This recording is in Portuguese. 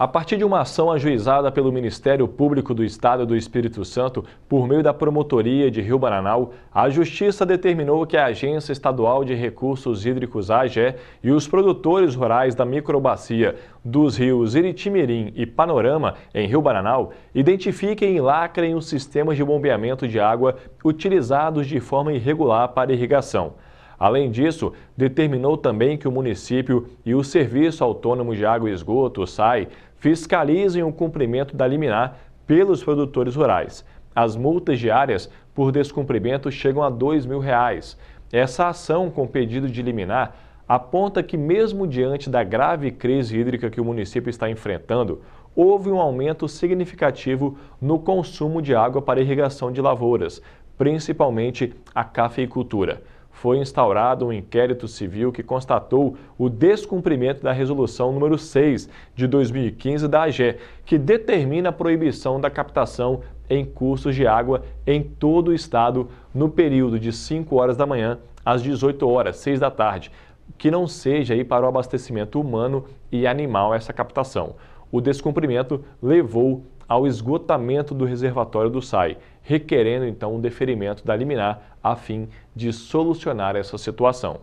A partir de uma ação ajuizada pelo Ministério Público do Estado do Espírito Santo, por meio da Promotoria de Rio Bananal, a Justiça determinou que a Agência Estadual de Recursos Hídricos AGE e os produtores rurais da microbacia dos rios Iritimirim e Panorama, em Rio Bananal, identifiquem e lacrem os sistemas de bombeamento de água utilizados de forma irregular para irrigação. Além disso, determinou também que o município e o Serviço Autônomo de Água e Esgoto, SAI, fiscalizem o cumprimento da liminar pelos produtores rurais. As multas diárias por descumprimento chegam a 2 mil reais. Essa ação com pedido de liminar aponta que, mesmo diante da grave crise hídrica que o município está enfrentando, houve um aumento significativo no consumo de água para irrigação de lavouras, principalmente a cafeicultura foi instaurado um inquérito civil que constatou o descumprimento da resolução número 6 de 2015 da AGE, que determina a proibição da captação em cursos de água em todo o estado no período de 5 horas da manhã às 18 horas, 6 da tarde, que não seja aí para o abastecimento humano e animal essa captação. O descumprimento levou ao esgotamento do reservatório do SAI, requerendo então o deferimento da liminar a fim de solucionar essa situação.